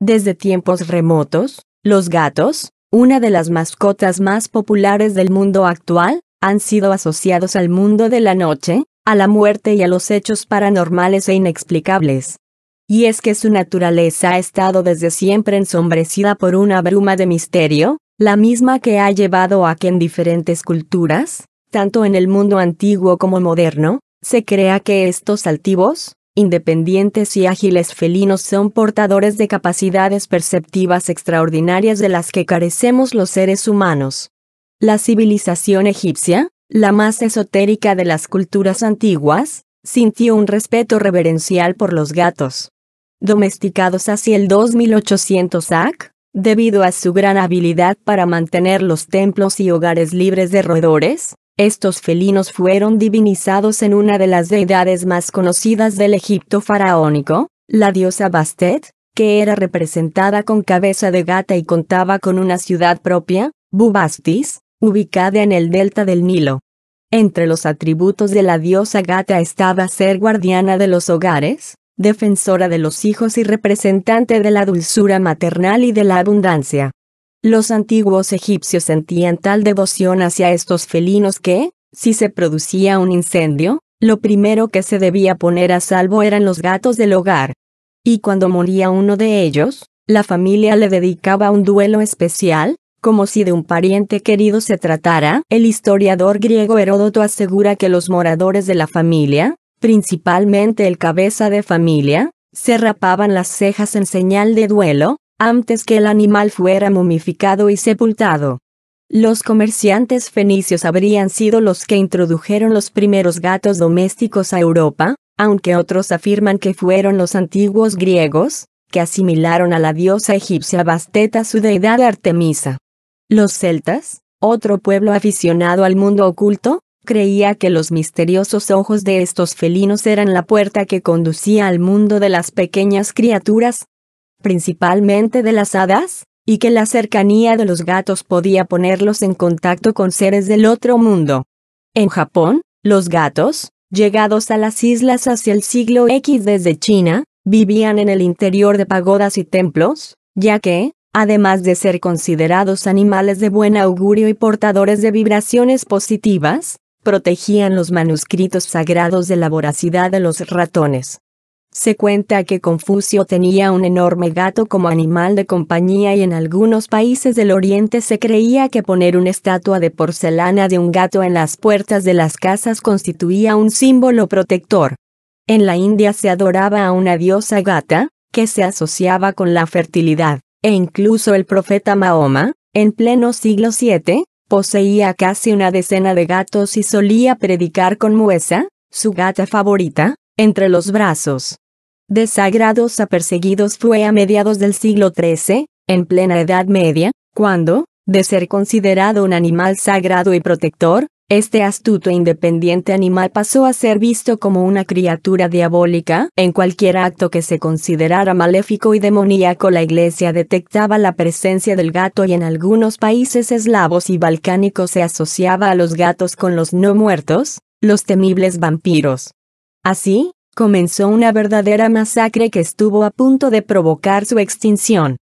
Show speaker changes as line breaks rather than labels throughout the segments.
Desde tiempos remotos, los gatos, una de las mascotas más populares del mundo actual, han sido asociados al mundo de la noche, a la muerte y a los hechos paranormales e inexplicables. Y es que su naturaleza ha estado desde siempre ensombrecida por una bruma de misterio, la misma que ha llevado a que en diferentes culturas, tanto en el mundo antiguo como moderno, se crea que estos altivos, independientes y ágiles felinos son portadores de capacidades perceptivas extraordinarias de las que carecemos los seres humanos. La civilización egipcia, la más esotérica de las culturas antiguas, sintió un respeto reverencial por los gatos. Domesticados hacia el 2800 AC, debido a su gran habilidad para mantener los templos y hogares libres de roedores, estos felinos fueron divinizados en una de las deidades más conocidas del Egipto faraónico, la diosa Bastet, que era representada con cabeza de gata y contaba con una ciudad propia, Bubastis, ubicada en el delta del Nilo. Entre los atributos de la diosa gata estaba ser guardiana de los hogares, defensora de los hijos y representante de la dulzura maternal y de la abundancia. Los antiguos egipcios sentían tal devoción hacia estos felinos que, si se producía un incendio, lo primero que se debía poner a salvo eran los gatos del hogar. Y cuando moría uno de ellos, la familia le dedicaba un duelo especial, como si de un pariente querido se tratara. El historiador griego Heródoto asegura que los moradores de la familia, principalmente el cabeza de familia, se rapaban las cejas en señal de duelo, antes que el animal fuera momificado y sepultado. Los comerciantes fenicios habrían sido los que introdujeron los primeros gatos domésticos a Europa, aunque otros afirman que fueron los antiguos griegos, que asimilaron a la diosa egipcia Basteta su deidad Artemisa. Los celtas, otro pueblo aficionado al mundo oculto, creía que los misteriosos ojos de estos felinos eran la puerta que conducía al mundo de las pequeñas criaturas, principalmente de las hadas, y que la cercanía de los gatos podía ponerlos en contacto con seres del otro mundo. En Japón, los gatos, llegados a las islas hacia el siglo X desde China, vivían en el interior de pagodas y templos, ya que, además de ser considerados animales de buen augurio y portadores de vibraciones positivas, protegían los manuscritos sagrados de la voracidad de los ratones. Se cuenta que Confucio tenía un enorme gato como animal de compañía y en algunos países del Oriente se creía que poner una estatua de porcelana de un gato en las puertas de las casas constituía un símbolo protector. En la India se adoraba a una diosa gata, que se asociaba con la fertilidad, e incluso el profeta Mahoma, en pleno siglo VII, Poseía casi una decena de gatos y solía predicar con Muesa, su gata favorita, entre los brazos. Desagrados a perseguidos fue a mediados del siglo XIII, en plena Edad Media, cuando, de ser considerado un animal sagrado y protector, este astuto e independiente animal pasó a ser visto como una criatura diabólica. En cualquier acto que se considerara maléfico y demoníaco la iglesia detectaba la presencia del gato y en algunos países eslavos y balcánicos se asociaba a los gatos con los no muertos, los temibles vampiros. Así, comenzó una verdadera masacre que estuvo a punto de provocar su extinción.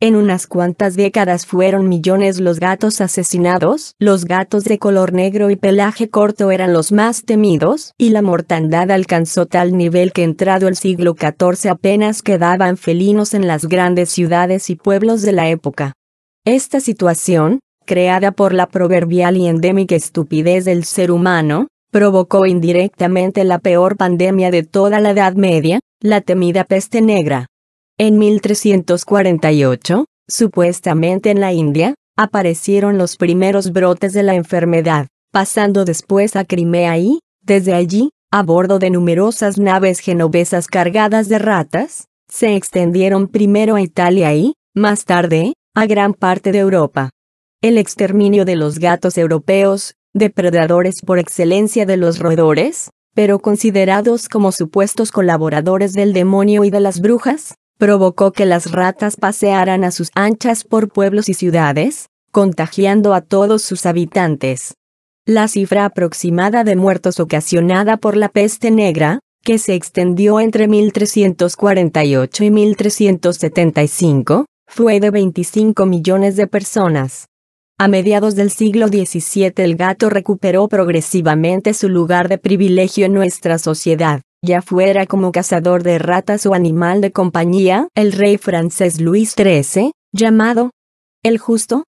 En unas cuantas décadas fueron millones los gatos asesinados, los gatos de color negro y pelaje corto eran los más temidos, y la mortandad alcanzó tal nivel que entrado el siglo XIV apenas quedaban felinos en las grandes ciudades y pueblos de la época. Esta situación, creada por la proverbial y endémica estupidez del ser humano, provocó indirectamente la peor pandemia de toda la Edad Media, la temida peste negra. En 1348, supuestamente en la India, aparecieron los primeros brotes de la enfermedad, pasando después a Crimea y, desde allí, a bordo de numerosas naves genovesas cargadas de ratas, se extendieron primero a Italia y, más tarde, a gran parte de Europa. El exterminio de los gatos europeos, depredadores por excelencia de los roedores, pero considerados como supuestos colaboradores del demonio y de las brujas, provocó que las ratas pasearan a sus anchas por pueblos y ciudades, contagiando a todos sus habitantes. La cifra aproximada de muertos ocasionada por la peste negra, que se extendió entre 1348 y 1375, fue de 25 millones de personas. A mediados del siglo XVII el gato recuperó progresivamente su lugar de privilegio en nuestra sociedad, ya fuera como cazador de ratas o animal de compañía. El rey francés Luis XIII, llamado el justo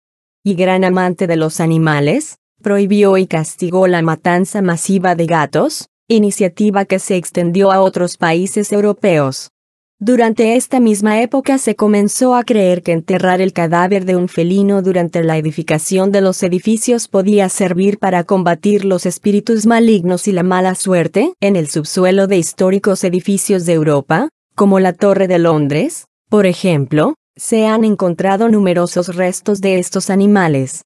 y gran amante de los animales, prohibió y castigó la matanza masiva de gatos, iniciativa que se extendió a otros países europeos. Durante esta misma época se comenzó a creer que enterrar el cadáver de un felino durante la edificación de los edificios podía servir para combatir los espíritus malignos y la mala suerte. En el subsuelo de históricos edificios de Europa, como la Torre de Londres, por ejemplo, se han encontrado numerosos restos de estos animales.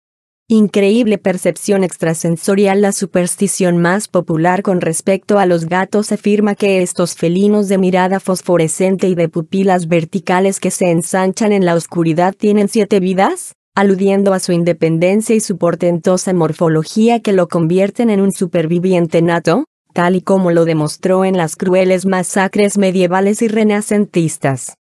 Increíble percepción extrasensorial La superstición más popular con respecto a los gatos afirma que estos felinos de mirada fosforescente y de pupilas verticales que se ensanchan en la oscuridad tienen siete vidas, aludiendo a su independencia y su portentosa morfología que lo convierten en un superviviente nato, tal y como lo demostró en las crueles masacres medievales y renacentistas.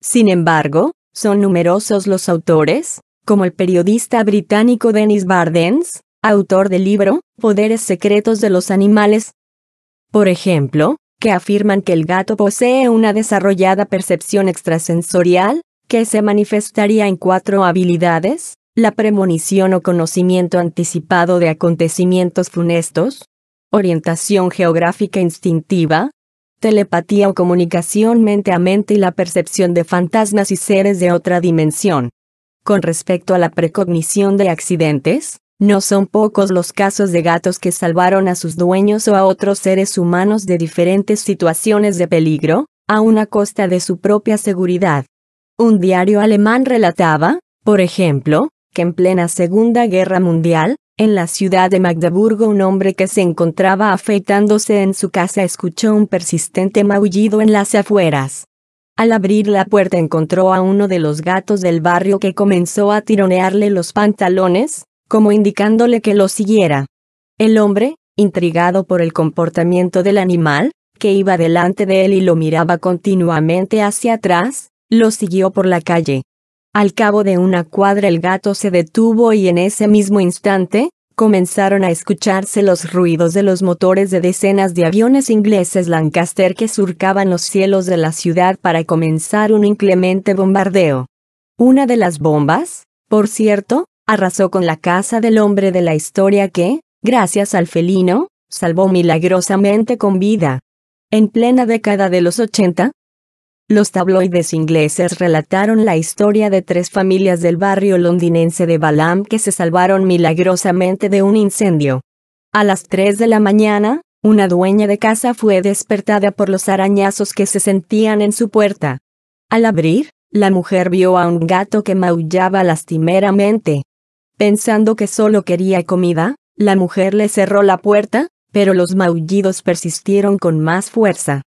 Sin embargo, son numerosos los autores, como el periodista británico Dennis Bardens, autor del libro Poderes Secretos de los Animales, por ejemplo, que afirman que el gato posee una desarrollada percepción extrasensorial, que se manifestaría en cuatro habilidades, la premonición o conocimiento anticipado de acontecimientos funestos, orientación geográfica instintiva, telepatía o comunicación mente a mente y la percepción de fantasmas y seres de otra dimensión. Con respecto a la precognición de accidentes, no son pocos los casos de gatos que salvaron a sus dueños o a otros seres humanos de diferentes situaciones de peligro, a una costa de su propia seguridad. Un diario alemán relataba, por ejemplo, que en plena Segunda Guerra Mundial, en la ciudad de Magdeburgo un hombre que se encontraba afeitándose en su casa escuchó un persistente maullido en las afueras. Al abrir la puerta encontró a uno de los gatos del barrio que comenzó a tironearle los pantalones, como indicándole que lo siguiera. El hombre, intrigado por el comportamiento del animal, que iba delante de él y lo miraba continuamente hacia atrás, lo siguió por la calle. Al cabo de una cuadra el gato se detuvo y en ese mismo instante, comenzaron a escucharse los ruidos de los motores de decenas de aviones ingleses Lancaster que surcaban los cielos de la ciudad para comenzar un inclemente bombardeo. Una de las bombas, por cierto, arrasó con la casa del hombre de la historia que, gracias al felino, salvó milagrosamente con vida. En plena década de los 80, los tabloides ingleses relataron la historia de tres familias del barrio londinense de Balam que se salvaron milagrosamente de un incendio. A las 3 de la mañana, una dueña de casa fue despertada por los arañazos que se sentían en su puerta. Al abrir, la mujer vio a un gato que maullaba lastimeramente. Pensando que solo quería comida, la mujer le cerró la puerta, pero los maullidos persistieron con más fuerza.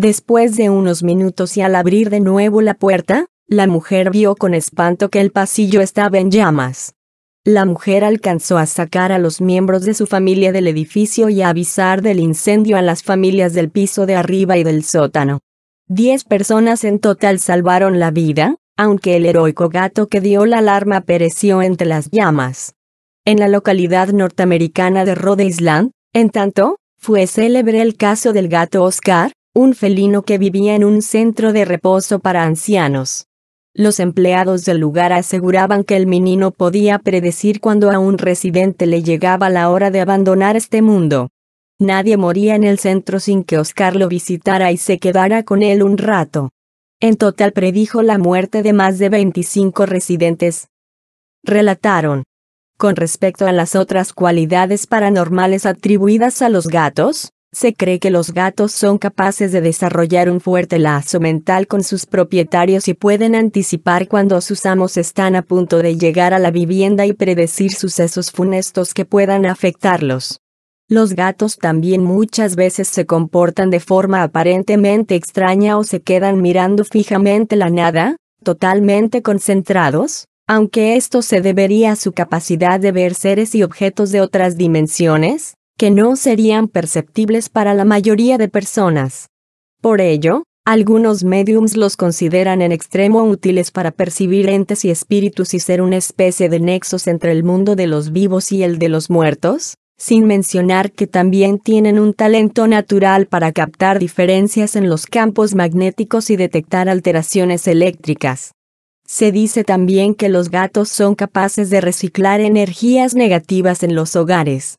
Después de unos minutos y al abrir de nuevo la puerta, la mujer vio con espanto que el pasillo estaba en llamas. La mujer alcanzó a sacar a los miembros de su familia del edificio y a avisar del incendio a las familias del piso de arriba y del sótano. Diez personas en total salvaron la vida, aunque el heroico gato que dio la alarma pereció entre las llamas. En la localidad norteamericana de Rhode Island, en tanto, fue célebre el caso del gato Oscar, un felino que vivía en un centro de reposo para ancianos. Los empleados del lugar aseguraban que el menino podía predecir cuando a un residente le llegaba la hora de abandonar este mundo. Nadie moría en el centro sin que Oscar lo visitara y se quedara con él un rato. En total predijo la muerte de más de 25 residentes. Relataron. Con respecto a las otras cualidades paranormales atribuidas a los gatos, se cree que los gatos son capaces de desarrollar un fuerte lazo mental con sus propietarios y pueden anticipar cuando sus amos están a punto de llegar a la vivienda y predecir sucesos funestos que puedan afectarlos. Los gatos también muchas veces se comportan de forma aparentemente extraña o se quedan mirando fijamente la nada, totalmente concentrados, aunque esto se debería a su capacidad de ver seres y objetos de otras dimensiones, que no serían perceptibles para la mayoría de personas. Por ello, algunos mediums los consideran en extremo útiles para percibir entes y espíritus y ser una especie de nexos entre el mundo de los vivos y el de los muertos, sin mencionar que también tienen un talento natural para captar diferencias en los campos magnéticos y detectar alteraciones eléctricas. Se dice también que los gatos son capaces de reciclar energías negativas en los hogares.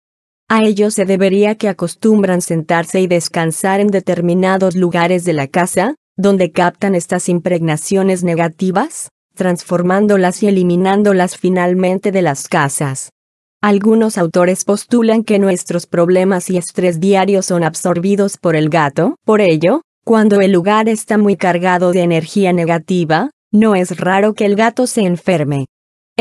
A ello se debería que acostumbran sentarse y descansar en determinados lugares de la casa, donde captan estas impregnaciones negativas, transformándolas y eliminándolas finalmente de las casas. Algunos autores postulan que nuestros problemas y estrés diarios son absorbidos por el gato, por ello, cuando el lugar está muy cargado de energía negativa, no es raro que el gato se enferme.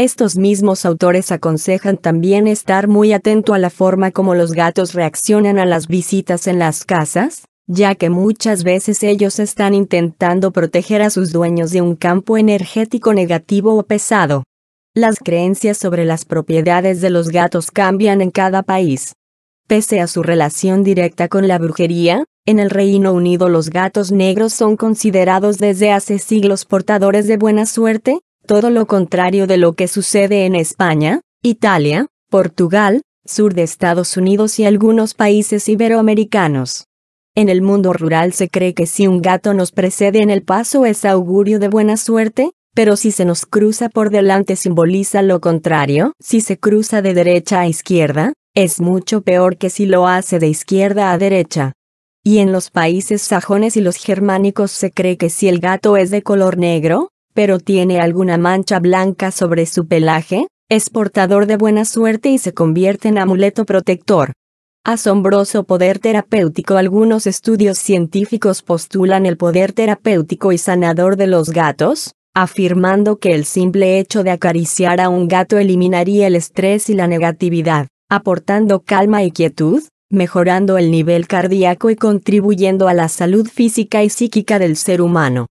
Estos mismos autores aconsejan también estar muy atento a la forma como los gatos reaccionan a las visitas en las casas, ya que muchas veces ellos están intentando proteger a sus dueños de un campo energético negativo o pesado. Las creencias sobre las propiedades de los gatos cambian en cada país. Pese a su relación directa con la brujería, en el Reino Unido los gatos negros son considerados desde hace siglos portadores de buena suerte, todo lo contrario de lo que sucede en España, Italia, Portugal, sur de Estados Unidos y algunos países iberoamericanos. En el mundo rural se cree que si un gato nos precede en el paso es augurio de buena suerte, pero si se nos cruza por delante simboliza lo contrario, si se cruza de derecha a izquierda, es mucho peor que si lo hace de izquierda a derecha. Y en los países sajones y los germánicos se cree que si el gato es de color negro, pero tiene alguna mancha blanca sobre su pelaje, es portador de buena suerte y se convierte en amuleto protector. Asombroso poder terapéutico Algunos estudios científicos postulan el poder terapéutico y sanador de los gatos, afirmando que el simple hecho de acariciar a un gato eliminaría el estrés y la negatividad, aportando calma y quietud, mejorando el nivel cardíaco y contribuyendo a la salud física y psíquica del ser humano.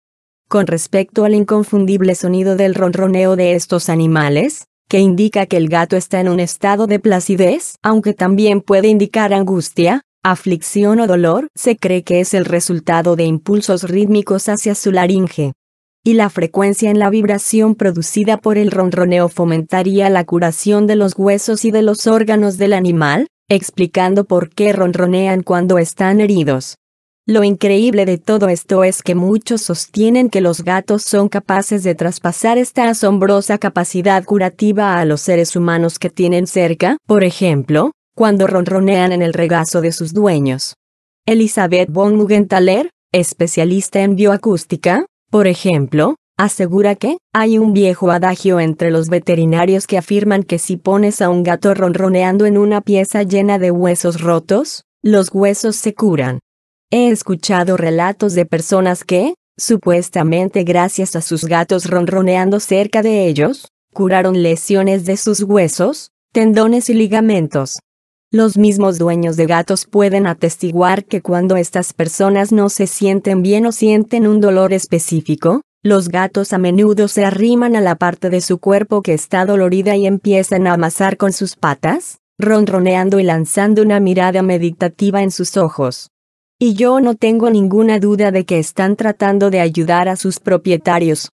Con respecto al inconfundible sonido del ronroneo de estos animales, que indica que el gato está en un estado de placidez, aunque también puede indicar angustia, aflicción o dolor, se cree que es el resultado de impulsos rítmicos hacia su laringe. Y la frecuencia en la vibración producida por el ronroneo fomentaría la curación de los huesos y de los órganos del animal, explicando por qué ronronean cuando están heridos. Lo increíble de todo esto es que muchos sostienen que los gatos son capaces de traspasar esta asombrosa capacidad curativa a los seres humanos que tienen cerca, por ejemplo, cuando ronronean en el regazo de sus dueños. Elizabeth von Mugenthaler, especialista en bioacústica, por ejemplo, asegura que hay un viejo adagio entre los veterinarios que afirman que si pones a un gato ronroneando en una pieza llena de huesos rotos, los huesos se curan. He escuchado relatos de personas que, supuestamente gracias a sus gatos ronroneando cerca de ellos, curaron lesiones de sus huesos, tendones y ligamentos. Los mismos dueños de gatos pueden atestiguar que cuando estas personas no se sienten bien o sienten un dolor específico, los gatos a menudo se arriman a la parte de su cuerpo que está dolorida y empiezan a amasar con sus patas, ronroneando y lanzando una mirada meditativa en sus ojos. Y yo no tengo ninguna duda de que están tratando de ayudar a sus propietarios,